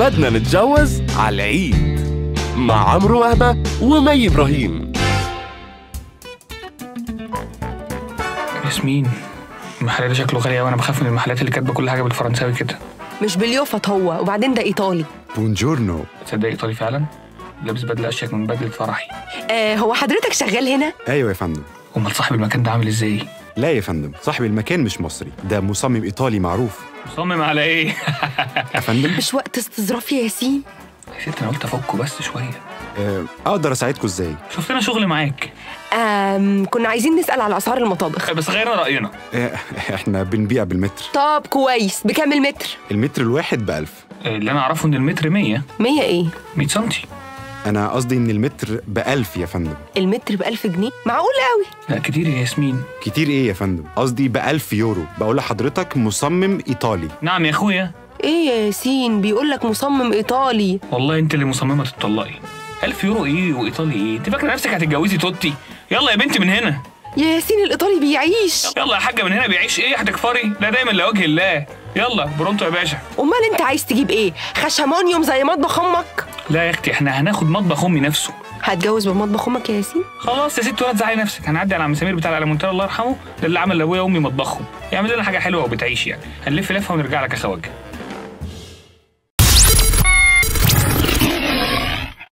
وعدنا نتجوز على العيد مع عمرو وهبة ومي إبراهيم. ياسمين المحل ده شكله غالي قوي أنا بخاف من المحلات اللي كاتبة كل حاجة بالفرنساوي كده. مش باليوفط هو وبعدين ده إيطالي. بونجورنو. تصدق إيطالي فعلا؟ لابس بدلة أشيك من بدلة فرحي. آه هو حضرتك شغال هنا؟ أيوه يا فندم. أمال صاحب المكان ده عامل إزاي؟ لا يا فندم صاحب المكان مش مصري ده مصمم إيطالي معروف. مصمم على إيه؟ يا فندم. مش وقت استظراف يا ياسين؟ يا ست أنا قلت أفكه بس شوية. آه، أقدر أساعدكم إزاي؟ شفت لنا شغل معاك. آم كنا عايزين نسأل على أسعار المطابخ. بس غيرنا رأينا. آه، إحنا بنبيع بالمتر. طب كويس بكام المتر؟ المتر الواحد بألف. اللي أنا أعرفه إن المتر 100 100 إيه؟ 100 سنتي. أنا قصدي إن المتر بألف يا فندم. المتر بألف جنيه؟ معقول قوي لا كتير يا ياسمين. كتير إيه يا فندم؟ قصدي بألف يورو. بقول لحضرتك مصمم إيطالي. نعم يا أخويا. إيه يا ياسين؟ بيقول لك مصمم إيطالي. والله أنت اللي مصممة تتطلقي 1000 يورو إيه وإيطالي إيه؟ أنت فاكرة نفسك هتتجوزي توتي؟ يلا يا بنتي من هنا. يا ياسين الإيطالي بيعيش. يلا يا حاجة من هنا بيعيش إيه؟ هتكفري؟ لا دايما لوجه الله. يلا pronto يا باشا أمال أنت عايز تجيب إيه؟ خشمانيوم زي مطبخ أمك؟ لا يا أختي إحنا هناخد مطبخ أمي نفسه هتجوز بمطبخ أمك يا ياسين؟ خلاص يا ست ولا تزعلي نفسك هنعدي على عم سمير بتاع الالوميتال الله يرحمه ده اللي عمل لأبويا وأمي مطبخهم يعمل لنا حاجة حلوة وبتعيش يعني هنلف لفة ونرجع لك يا خواجة